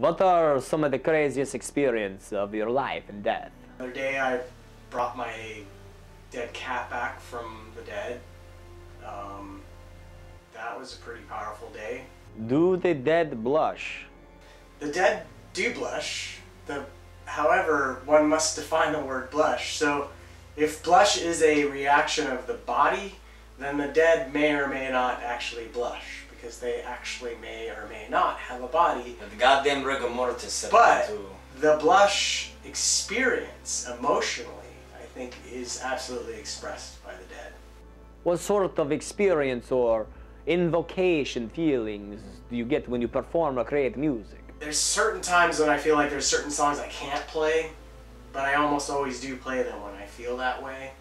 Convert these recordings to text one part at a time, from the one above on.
What are some of the craziest experiences of your life and death? The other day I brought my dead cat back from the dead. Um, that was a pretty powerful day. Do the dead blush? The dead do blush. The, however, one must define the word blush. So, if blush is a reaction of the body, then the dead may or may not actually blush because they actually may or may not have a body. The goddamn rigor mortis set But into the blush experience emotionally, I think, is absolutely expressed by the dead. What sort of experience or invocation feelings do you get when you perform or create music? There's certain times when I feel like there's certain songs I can't play, but I almost always do play them when I feel that way.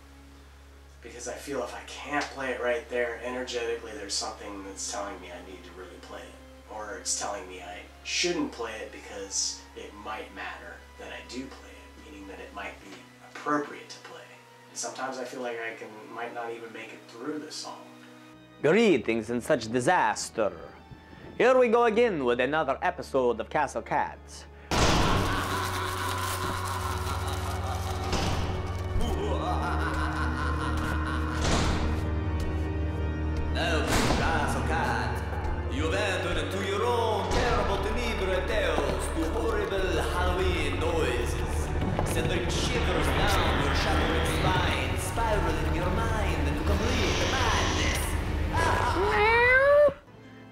Because I feel if I can't play it right there, energetically, there's something that's telling me I need to really play it. Or it's telling me I shouldn't play it because it might matter that I do play it, meaning that it might be appropriate to play. And sometimes I feel like I can might not even make it through the song. Greetings in such disaster. Here we go again with another episode of Castle Cats.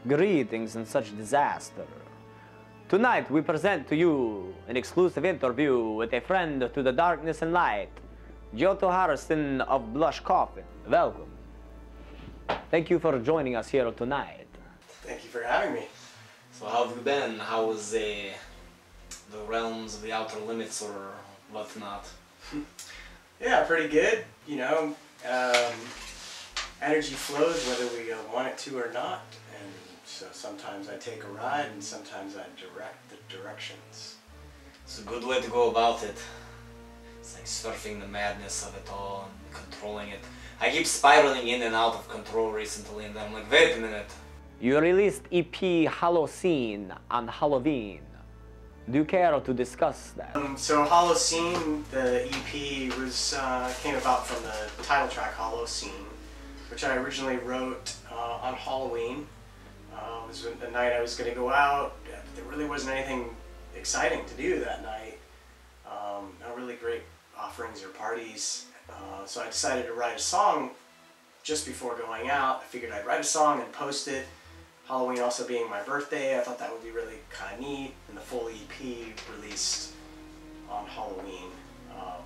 Greetings and such disaster. Tonight we present to you an exclusive interview with a friend to the darkness and light, Giotto Harrison of Blush Coffin. Welcome. Thank you for joining us here tonight. Thank you for having me. So how have you been? How was the the realms of the outer limits or whatnot? Yeah, pretty good. You know, um, energy flows whether we uh, want it to or not. And so sometimes I take a ride and sometimes I direct the directions. It's a good way to go about it. It's like surfing the madness of it all and controlling it. I keep spiraling in and out of control recently, and I'm like, wait a minute. You released EP Halloween on Halloween. Do you care to discuss that? Um, so Hollow Scene, the EP, was uh, came about from the title track Hollow Scene, which I originally wrote uh, on Halloween. Uh, it was a night I was going to go out. There really wasn't anything exciting to do that night. Um, no really great offerings or parties. Uh, so I decided to write a song just before going out. I figured I'd write a song and post it. Halloween also being my birthday, I thought that would be really kind of neat. And the full EP released on Halloween. Um,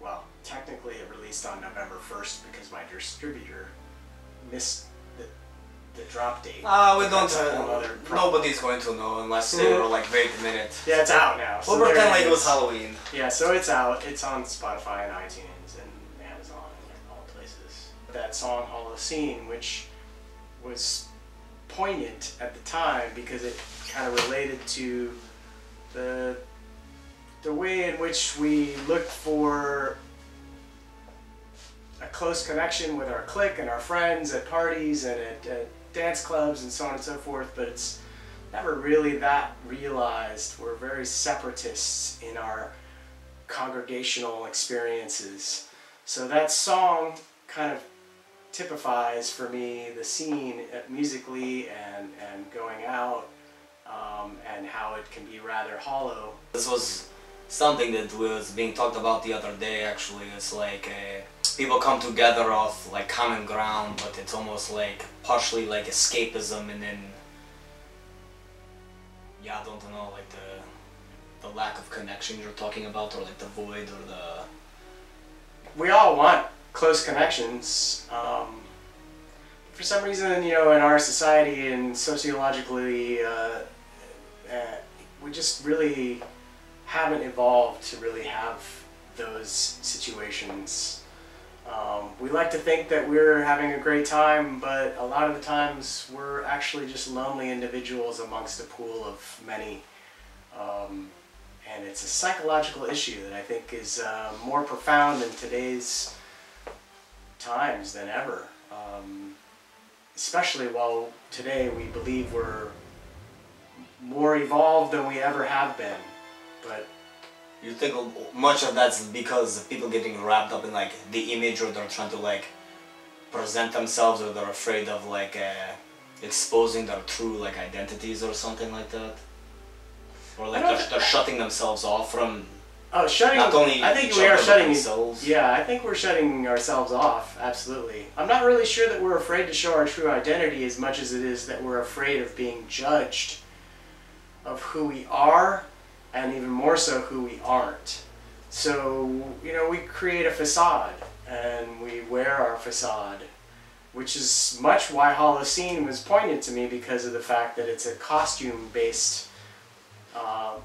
well, technically it released on November 1st because my distributor missed the, drop date. Ah, we don't. Uh, nobody's going to know unless they were like, wait a minute. Yeah, it's out now. so We'll pretend like it was Halloween. Yeah, so it's out. It's on Spotify and iTunes and Amazon and all places. That song Hollow Scene, which was poignant at the time because it kind of related to the the way in which we look for a close connection with our clique and our friends at parties and at, at dance clubs and so on and so forth, but it's never really that realized. We're very separatists in our congregational experiences. So that song kind of typifies for me the scene uh, musically and, and going out um, and how it can be rather hollow. This was something that was being talked about the other day. Actually, it's like uh, people come together off like common ground, but it's almost like partially like escapism, and then yeah, I don't know, like the the lack of connection you're talking about, or like the void, or the we all want close connections. Um, for some reason, you know, in our society and sociologically, uh, uh, we just really haven't evolved to really have those situations. Um, we like to think that we're having a great time, but a lot of the times we're actually just lonely individuals amongst a pool of many. Um, and it's a psychological issue that I think is uh, more profound in today's times than ever. Um, especially while today we believe we're more evolved than we ever have been. But You think much of that's because of people getting wrapped up in like the image, or they're trying to like present themselves, or they're afraid of like uh, exposing their true like identities or something like that, or like they're, they're shutting themselves off from oh, shutting. not only I think we are shutting. themselves. Yeah, I think we're shutting ourselves off. Absolutely. I'm not really sure that we're afraid to show our true identity as much as it is that we're afraid of being judged of who we are, and even more so who we aren't. So you know, we create a facade and we wear our facade, which is much why Holocene was poignant to me because of the fact that it's a costume-based. Uh,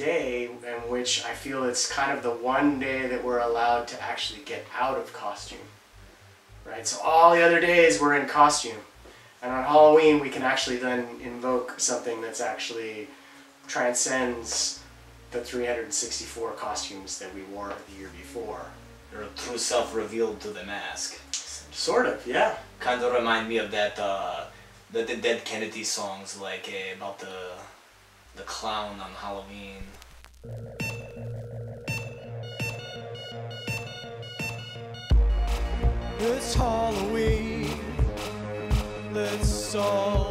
day in which I feel it's kind of the one day that we're allowed to actually get out of costume. Right? So all the other days we're in costume. And on Halloween we can actually then invoke something that's actually transcends the 364 costumes that we wore the year before. Your true self revealed to the mask. Sort of, yeah. Kind of remind me of that uh, the, the Dead Kennedy songs, like uh, about the the clown on Halloween. It's Halloween. Let's all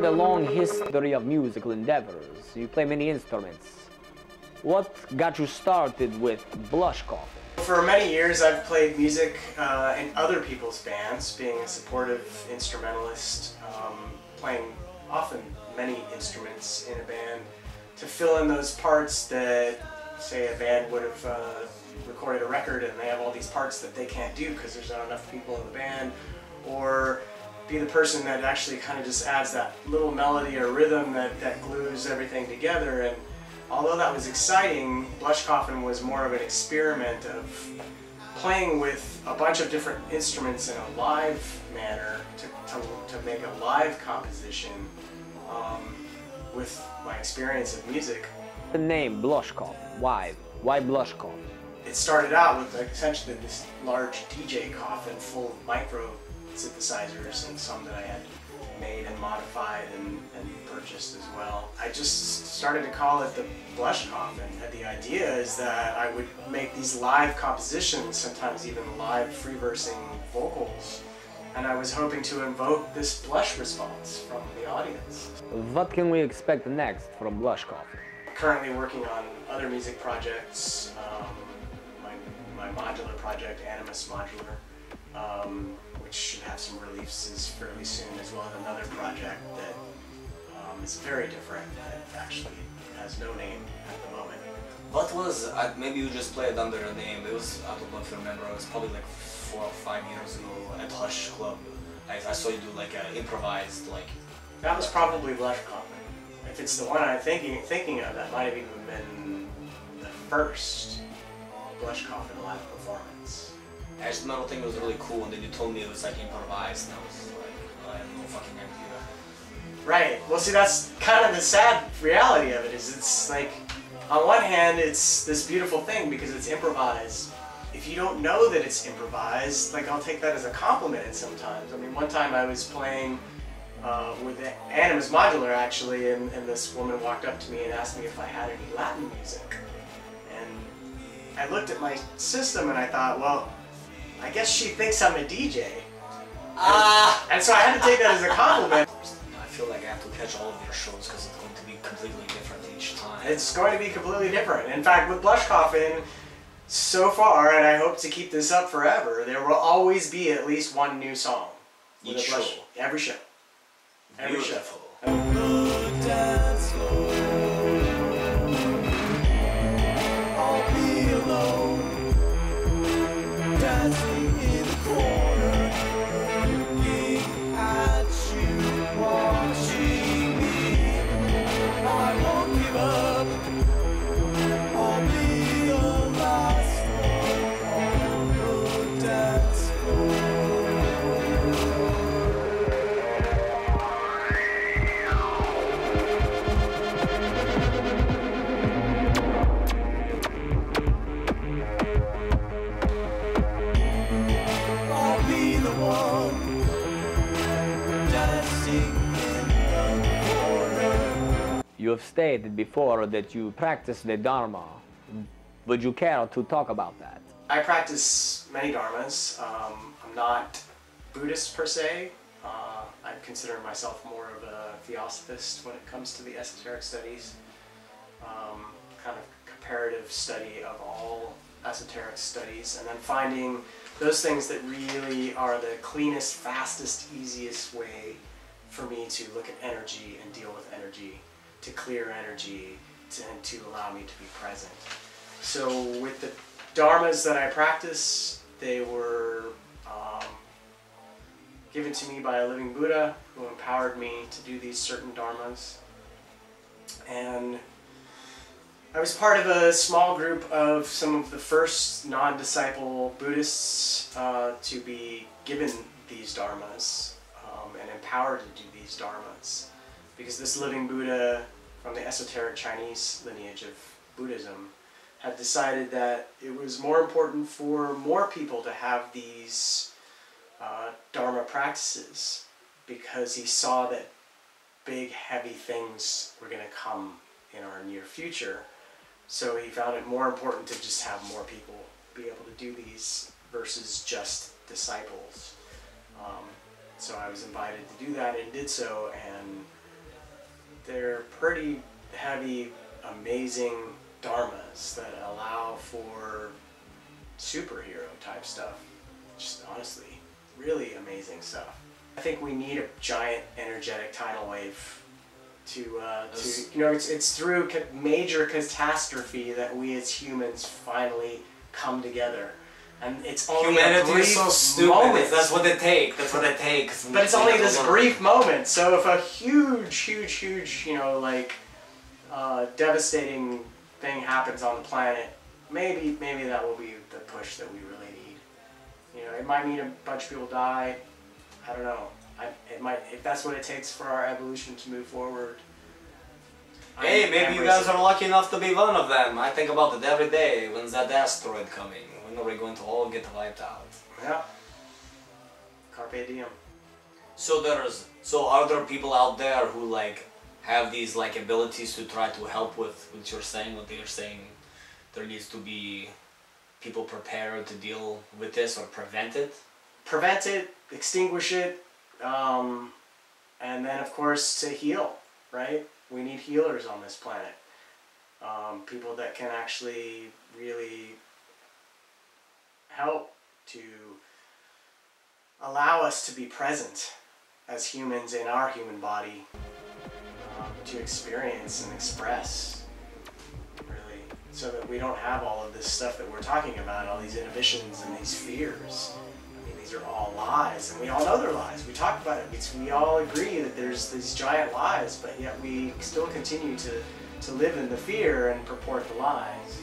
You've a long history of musical endeavors. You play many instruments. What got you started with Blush Coffin? For many years, I've played music uh, in other people's bands, being a supportive instrumentalist, um, playing often many instruments in a band to fill in those parts that, say, a band would have uh, recorded a record and they have all these parts that they can't do because there's not enough people in the band, or be the person that actually kind of just adds that little melody or rhythm that, that glues everything together. And although that was exciting, Blush Coffin was more of an experiment of playing with a bunch of different instruments in a live manner to, to, to make a live composition um, with my experience of music. The name Blush Coffin. Why? Why Blush Coffin? It started out with like, essentially this large DJ coffin full of micro synthesizers and some that I had made and modified and, and purchased as well. I just started to call it the blush coffin. And the idea is that I would make these live compositions, sometimes even live free versing vocals, and I was hoping to invoke this blush response from the audience. What can we expect next from Blush Coffin? currently working on other music projects. Um, my, my modular project, Animus Modular, um, which should have some releases fairly soon, as well as another project that um, is very different that actually has no name at the moment. What was uh, maybe you just played under a name? It was I don't know if you remember. It was probably like four or five years ago at Hush Club. I, I saw you do like an improvised like That was probably Blush Coffin. If it's the one I'm thinking thinking of, that might have even been the first Blush Coffin live performance. I just remember thing was really cool, and then you told me it was like improvised, and I was like, I had no fucking idea. Right. Well, see, that's kind of the sad reality of it. Is it's like, on one hand, it's this beautiful thing because it's improvised. If you don't know that it's improvised, like I'll take that as a compliment sometimes. I mean, one time I was playing uh, with Animus Modular actually, and, and this woman walked up to me and asked me if I had any Latin music. And I looked at my system and I thought, well, I guess she thinks I'm a DJ. Ah! And so I had to take that as a compliment. I feel like I have to catch all of your shows because it's going to be completely different each time. It's going to be completely different. In fact, with Blush Coffin, so far, and I hope to keep this up forever, there will always be at least one new song. Each a Blush- show. Every show. Every show. Beautiful. You have stated before that you practice the Dharma. Would you care to talk about that? I practice many dharmas. Um, I'm not Buddhist per se. Uh, I consider myself more of a theosophist when it comes to the esoteric studies. Um, kind of comparative study of all esoteric studies, and then finding those things that really are the cleanest, fastest, easiest way for me to look at energy and deal with energy, to clear energy, and to allow me to be present. So with the dharmas that I practice, they were um, given to me by a living Buddha who empowered me to do these certain dharmas. And I was part of a small group of some of the first non-disciple Buddhists uh, to be given these dharmas um, and empowered to do these dharmas. Because this living Buddha from the esoteric Chinese lineage of Buddhism had decided that it was more important for more people to have these uh, Dharma practices because he saw that big, heavy things were going to come in our near future. So he found it more important to just have more people be able to do these versus just disciples. Um, so I was invited to do that and did so, and they're pretty heavy, amazing dharmas that allow for superhero type stuff. Just honestly, really amazing stuff. I think we need a giant energetic tidal wave to, uh, to you know, it's, it's through major catastrophe that we as humans finally come together. And it's only a Humanity brief is so stupid. moment. That's what it takes. That's what it takes. But it's only this brief moment. So if a huge, huge, huge, you know, like uh, devastating thing happens on the planet, maybe maybe that will be the push that we really need. You know, it might mean a bunch of people die. I don't know. I, it might if that's what it takes for our evolution to move forward. Hey, maybe you guys embracing- are lucky enough to be one of them. I think about it every day. When's that asteroid coming? When are we going to all get wiped out? Yeah. Carpe diem. So there's so are there people out there who like have these like abilities to try to help with what you're saying, what they're saying? There needs to be people prepared to deal with this or prevent it. prevent it, extinguish it, um, and then of course to heal. Right? We need healers on this planet. Um, people that can actually really help to allow us to be present as humans in our human body um, to experience and express really so that we don't have all of this stuff that we're talking about all these inhibitions and these fears I mean, these are all lies, and we all know they're lies. We talk about it. It's, we all agree that there's these giant lies, but yet we still continue to, to live in the fear and purport the lies.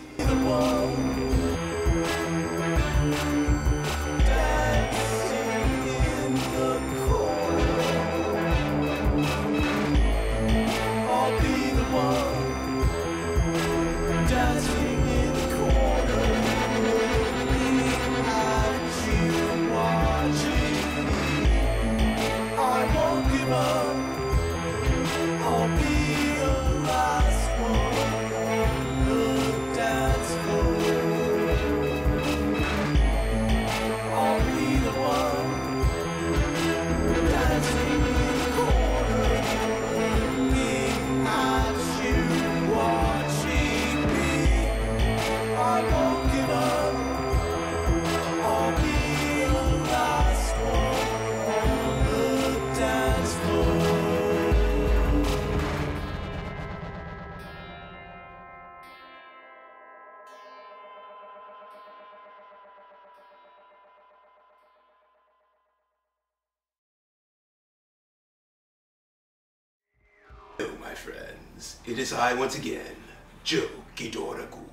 Friends. It is I once again, Joe Ghidorah Ghoul.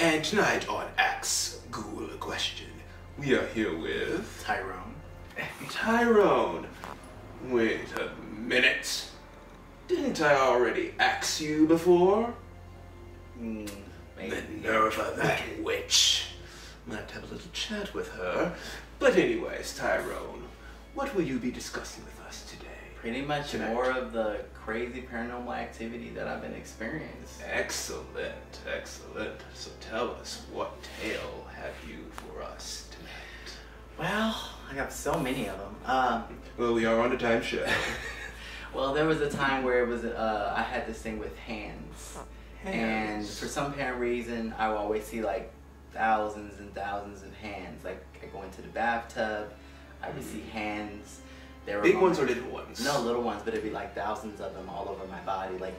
And tonight on Axe Ghoul Question, we are here with Tyrone. Tyrone. Wait a minute. Didn't I already axe you before? Mm, maybe. Minerva, that witch. Might have a little chat with her. But anyways, Tyrone, what will you be discussing with us today? Pretty much Tonight. more of the crazy paranormal activity that I've been experiencing. Excellent, excellent. So tell us, what tale have you for us tonight? Well, I got so many of them. Um, Well, we are on a time show. well, there was a time where it was uh, I had this thing with hands, and for some apparent reason, I will always see like thousands and thousands of hands. Like I go into the bathtub, I would see hands. There were. Big ones or little ones? No, little ones, but it'd be like thousands of them all over my body, like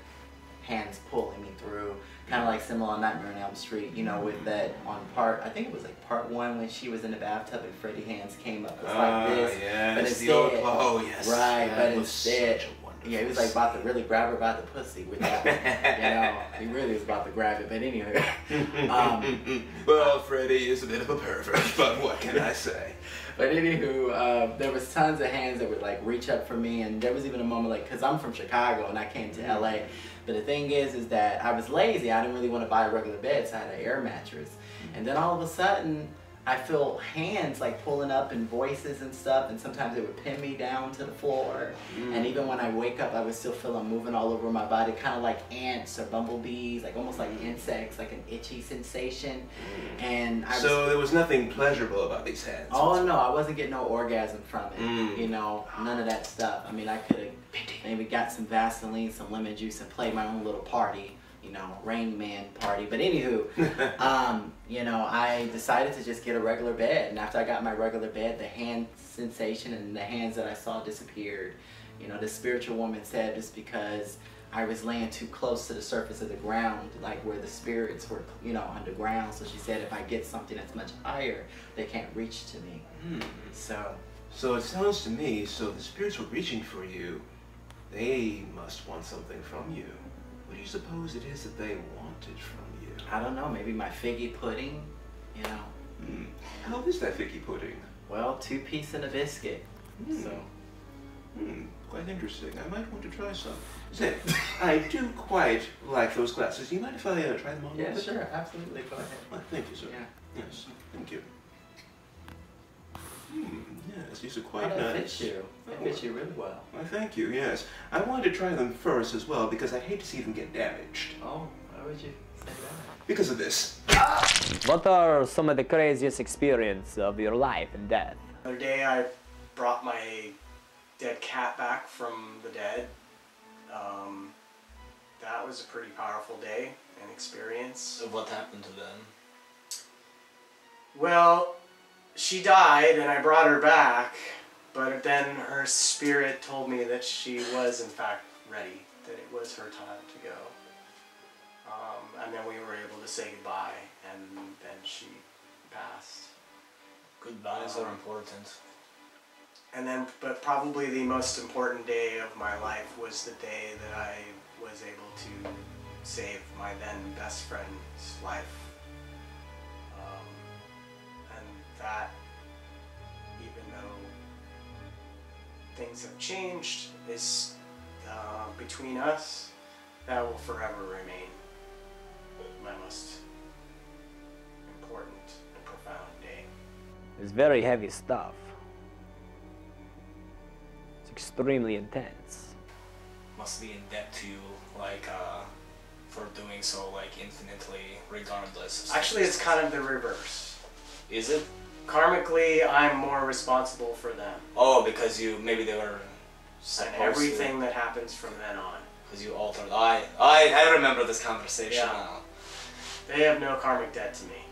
hands pulling me through. Kind of like similar on Nightmare on Elm Street, you know, with that on part, I think it was like part one when she was in the bathtub and Freddy hands came up. It's Ah, like this. yes, but old instead- claw, oh, yes. Right, that but was instead, such a yeah, he was like about to really grab her by the pussy with that one. you know, he really was about to grab it. But anyway, um, well, Freddy is a bit of a pervert, but what can I say? But anywho, uh, there was tons of hands that would like reach up for me, and there was even a moment like, cause I'm from Chicago and I came to LA. But the thing is, is that I was lazy. I didn't really want to buy a regular bed, so I had an air mattress. And then all of a sudden, I feel hands like pulling up and voices and stuff, and sometimes it would pin me down to the floor. And even when I wake up, I would still feel them moving all over my body, kind of like ants or bumblebees, like almost like insects, like an itchy sensation. And I was So there was nothing pleasurable about these hands. Oh no, I wasn't getting no orgasm from it. Mm. You know, none of that stuff. I mean, I could have maybe got some Vaseline, some lemon juice, and played my own little party. You know, Rain Man party. But anywho, um, you know, I decided to just get a regular bed, and after I got my regular bed, the hand sensation and the hands that I saw disappeared. You know, the spiritual woman said it's because I was laying too close to the surface of the ground, like where the spirits were, you know, underground. So she said if I get something that's much higher, they can't reach to me. Hmm. So, So it sounds to me, so the spirits were reaching for you. They must want something from you. What do you suppose it is that they wanted from you? I don't know, maybe my figgy pudding, you know. Hmm. How is that figgy pudding? Well, two piece and a biscuit. Hmm. So, Hmm, quite interesting. I might want to try some. Say, I do quite like those glasses. Do you mind if I uh, try them on? yeah, sure, absolutely, go ahead. Well, thank you, sir. Yeah. Yes, thank you. Hmm, yes, these are How quite that nice. fits you? It Oh. fits you really well. Well, thank you, yes. I wanted to try them first as well because I hate to see them get damaged. Oh, why would you say that? Because of this. What are some of the craziest experiences of your life and death? The other day I brought my dead cat back from the dead. Um, that was a pretty powerful day and experience. So what happened to them? Well, she died and I brought her back, but then her spirit told me that she was in fact ready, that it was her time to go. Um, and then we were able to say goodbye, and then she passed. Goodbyes are important. And then, but probably the most important day of my life was the day that I was able to save my then best friend's life. Um, that, even though things have changed, is uh, between us, that will forever remain my most important and profound day. It's very heavy stuff. It's extremely intense. Must be in debt to you, like, uh, for doing so, like, infinitely, regardless. Actually, it's kind of the reverse. Is it? Karmically, I'm more responsible for them Oh, because you, maybe they were and everything that happens from then on. Because you altered. I, I, I remember this conversation Yeah. now. They have no karmic debt to me.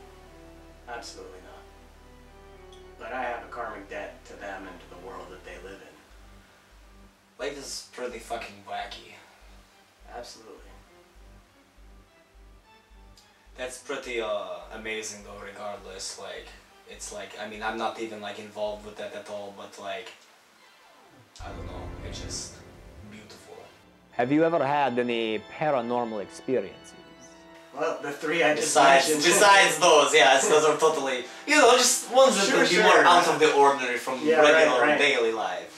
Absolutely not. But I have a karmic debt to them and to the world that they live in. Life is pretty fucking wacky. Absolutely. That's pretty uh, amazing though, regardless. Like, it's like, I mean, I'm not even like involved with that at all, but like, I don't know, it's just beautiful. Have you ever had any paranormal experiences? Well, the three I just Besides, mentioned. besides those, yes, those are totally, you know, just ones that Sure, would sure. more out of the ordinary from Yeah, right, regular right. daily life.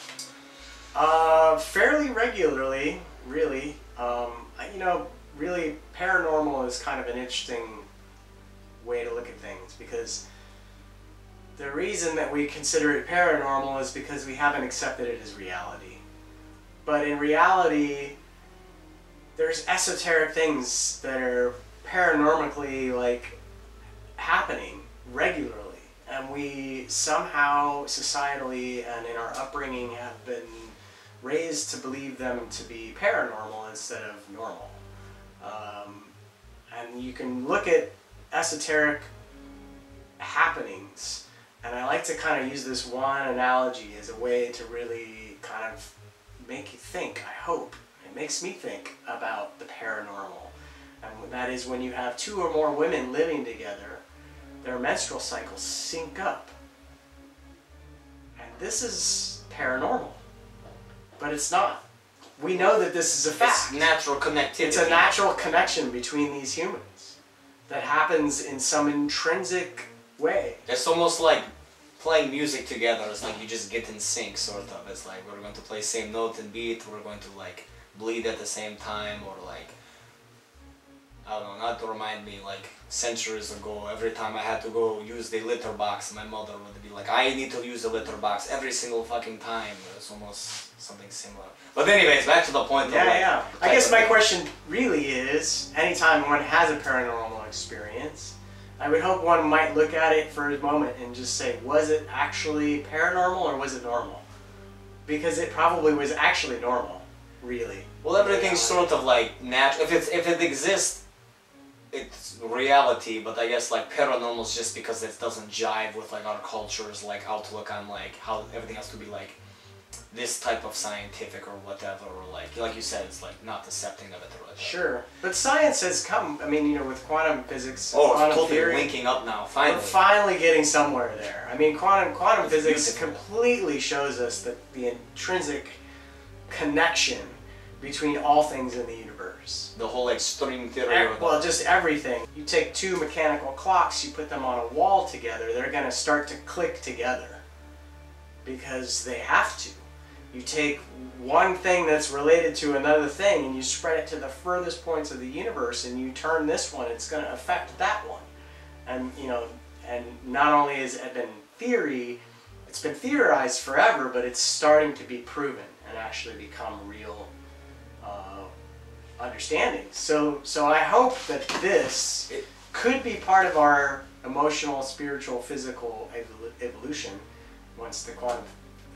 Uh, fairly regularly, really. Um, I- you know, really, paranormal is kind of an interesting way to look at things because the reason that we consider it paranormal is because we haven't accepted it as reality. But in reality, there's esoteric things that are paranormally like happening regularly and we somehow societally and in our upbringing have been raised to believe them to be paranormal instead of normal um, and you can look at esoteric happenings and i like to kind of use this one analogy as a way to really kind of make you think i hope it makes me think about the paranormal and that is when you have two or more women living together their menstrual cycles sync up. And this is paranormal. But it's not. We know that this is a It's fact. natural connectivity. It's a natural connection between these humans that happens in some intrinsic way. It's almost like playing music together. It's like you just get in sync, sort of. It's like we're going to play same note and beat. We're going to like bleed at the same time, or like I don't know. Not to remind me, like centuries ago, every time I had to go use the litter box, my mother would be like, "I need to use the litter box every single fucking time." It's almost something similar. But anyways, back to the point. of, Yeah, like, yeah. I guess my question really is anytime one has a paranormal experience, I would hope one might look at it for a moment and just say, was it actually paranormal or was it normal? Because it probably was actually normal, really. Well, everything's sort of like natural. If it's if it exists, it's reality. But I guess like paranormal is just because it doesn't jive with like our culture's like outlook on like how everything has to be like this type of scientific or whatever. Or like like you said, it's like not accepting of it or whatever. Sure. But science has come, I mean, you know, with quantum physics, Oh, quantum it's totally theory, linking up now. we're Finally. finally getting somewhere there. I mean, quantum quantum It's physics beautiful. completely shows us that the intrinsic connection between all things in the universe. the whole like string theory. Well, just everything. You take two mechanical clocks, you put them on a wall together, they're going to start to click together because they have to. You take one thing that's related to another thing and you spread it to the furthest points of the universe and you turn this one, it's going to affect that one. And, you know, and not only has it been theory, it's been theorized forever, but it's starting to be proven and actually become real uh, understanding. So, so I hope that this It- could be part of our emotional, spiritual, physical evol- evolution once the quantum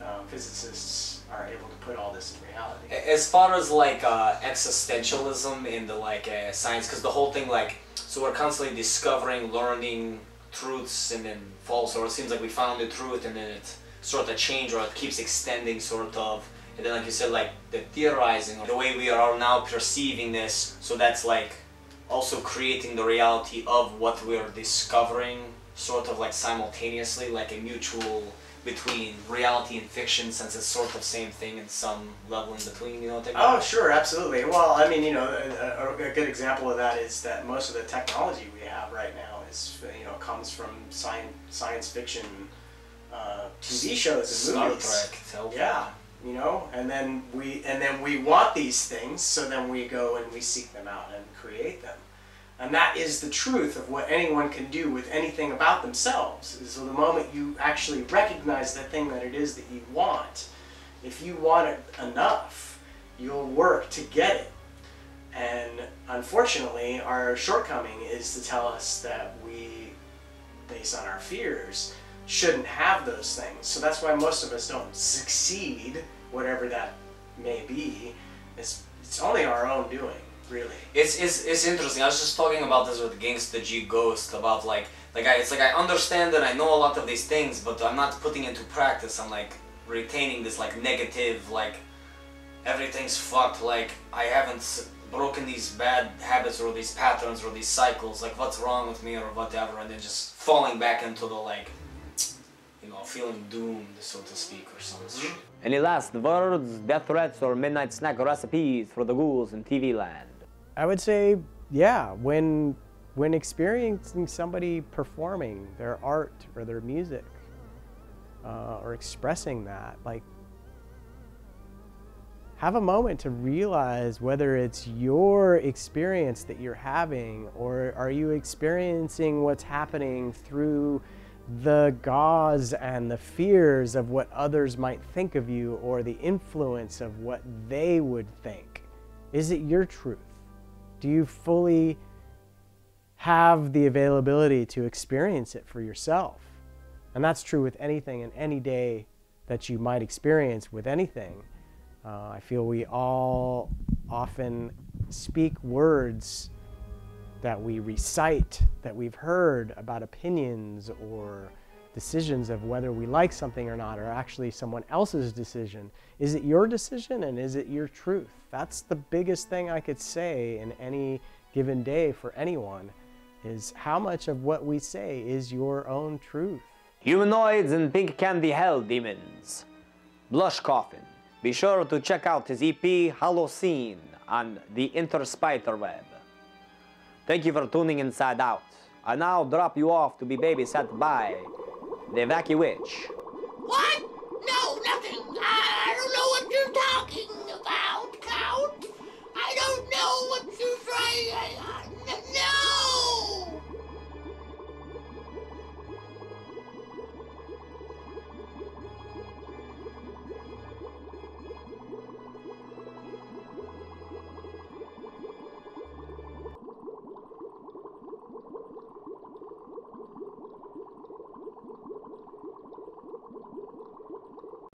um, physicists are able to put all this in reality. As far as like uh, existentialism in the like uh, science, because the whole thing like so we're constantly discovering, learning truths, and then false, or it seems like we found the truth and then it sort of changed or it keeps extending, sort of. And then like you said, like the theorizing, the way we are now perceiving this, so that's like also creating the reality of what we're discovering, sort of like simultaneously, like a mutual between reality and fiction since it's sort of the same thing in some level in between, you know what I mean? Oh, sure, absolutely. Well, I mean, you know, a, a, good example of that is that most of the technology we have right now is, you know, comes from science science fiction uh, TV shows and Star movies. Trek, Telephone. Yeah, you know, and then we and then we want these things, so then we go and we seek them out and create them. And that is the truth of what anyone can do with anything about themselves. So the moment you actually recognize the thing that it is that you want, if you want it enough, you'll work to get it. And unfortunately, our shortcoming is to tell us that we, based on our fears, shouldn't have those things. So that's why most of us don't succeed, whatever that may be. It's, it's only our own doing, really. It's, it's it's interesting. I was just talking about this with Gangsta G Ghost about like like I, it's like I understand and I know a lot of these things, but I'm not putting into practice. I'm like retaining this like negative like everything's fucked. Like I haven't s- broken these bad habits or these patterns or these cycles. Like what's wrong with me or whatever, and then just falling back into the like you know feeling doomed, so to speak, or some mm-hmm. shit. Any last words, death threats, or midnight snack recipes for the ghouls in TV land? I would say, yeah, when when experiencing somebody performing their art or their music uh, or expressing that, like have a moment to realize whether it's your experience that you're having or are you experiencing what's happening through the gauze and the fears of what others might think of you or the influence of what they would think. Is it your truth do you fully have the availability to experience it for yourself? And that's true with anything and any day that you might experience with anything. Uh, I feel we all often speak words that we recite that we've heard about opinions or decisions of whether we like something or not, are actually someone else's decision. Is it your decision and is it your truth? That's the biggest thing I could say in any given day for anyone is how much of what we say is your own truth. Humanoids and pink candy hell demons. Blush Coffin. Be sure to check out his EP Holocene on the Interspider web. Thank you for tuning inside out. I now drop you off to be babysat by the Witch.